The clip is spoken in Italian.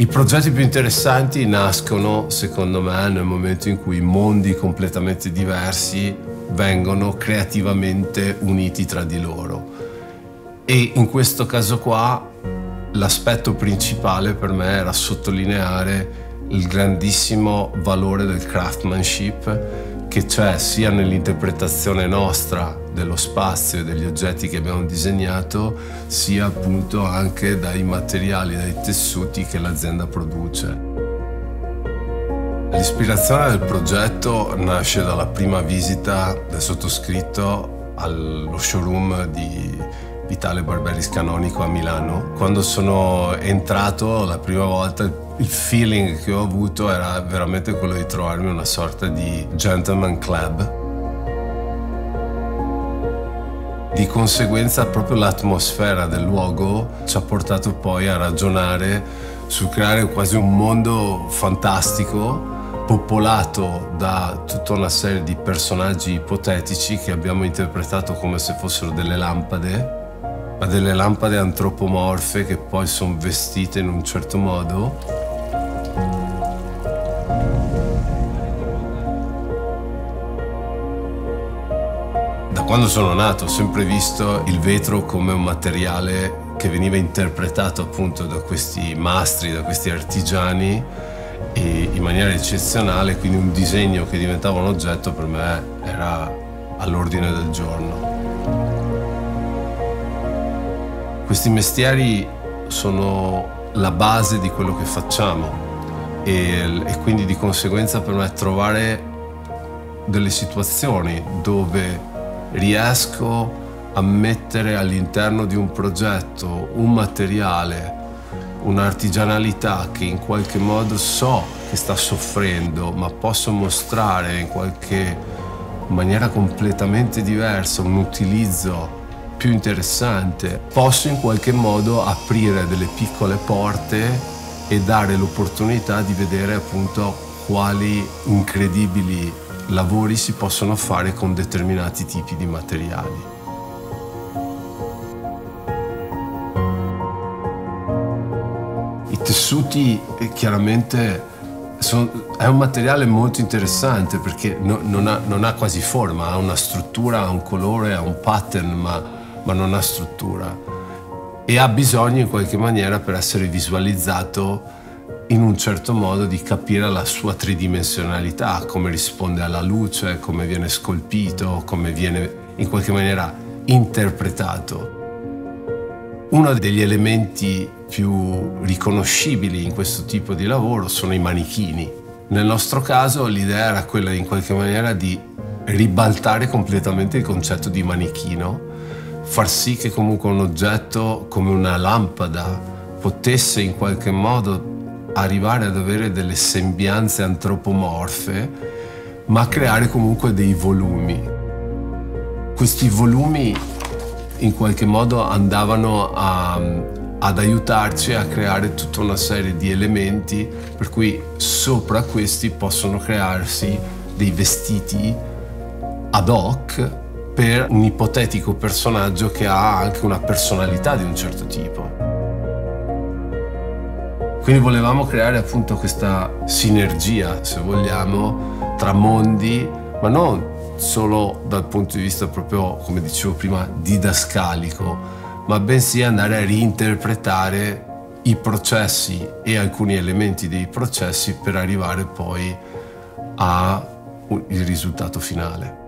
I progetti più interessanti nascono, secondo me, nel momento in cui mondi completamente diversi vengono creativamente uniti tra di loro. E in questo caso qua l'aspetto principale per me era sottolineare il grandissimo valore del craftsmanship che c'è sia nell'interpretazione nostra dello spazio e degli oggetti che abbiamo disegnato, sia appunto anche dai materiali, dai tessuti che l'azienda produce. L'ispirazione del progetto nasce dalla prima visita del sottoscritto allo showroom di Vitale Barberis Canonico a Milano. Quando sono entrato la prima volta il feeling che ho avuto era veramente quello di trovarmi una sorta di gentleman club. Di conseguenza proprio l'atmosfera del luogo ci ha portato poi a ragionare su creare quasi un mondo fantastico popolato da tutta una serie di personaggi ipotetici che abbiamo interpretato come se fossero delle lampade ma delle lampade antropomorfe che poi sono vestite in un certo modo. Da quando sono nato ho sempre visto il vetro come un materiale che veniva interpretato appunto da questi mastri, da questi artigiani in maniera eccezionale, quindi un disegno che diventava un oggetto per me era all'ordine del giorno. Questi mestieri sono la base di quello che facciamo e, e quindi di conseguenza per me trovare delle situazioni dove riesco a mettere all'interno di un progetto un materiale, un'artigianalità che in qualche modo so che sta soffrendo, ma posso mostrare in qualche maniera completamente diversa un utilizzo più interessante, posso in qualche modo aprire delle piccole porte e dare l'opportunità di vedere appunto quali incredibili lavori si possono fare con determinati tipi di materiali. I tessuti eh, chiaramente sono, è un materiale molto interessante perché no, non, ha, non, ha, quasi forma, ha una struttura, ha un colore, ha un pattern, ma ma non ha struttura e ha bisogno in qualche maniera per essere visualizzato in un certo modo di capire la sua tridimensionalità, come risponde alla luce, come viene scolpito, come viene in qualche maniera interpretato. Uno degli elementi più riconoscibili in questo tipo di lavoro sono i manichini. Nel nostro caso l'idea era quella in qualche maniera di ribaltare completamente il concetto di manichino far sì che comunque un oggetto come una lampada potesse in qualche modo arrivare ad avere delle sembianze antropomorfe, ma creare comunque dei volumi. Questi volumi in qualche modo andavano a, ad aiutarci a creare tutta una serie di elementi per cui sopra questi possono crearsi dei vestiti ad hoc per un ipotetico personaggio che ha anche una personalità di un certo tipo. Quindi volevamo creare appunto questa sinergia, se vogliamo, tra mondi, ma non solo dal punto di vista proprio, come dicevo prima, didascalico, ma bensì andare a reinterpretare i processi e alcuni elementi dei processi per arrivare poi al risultato finale.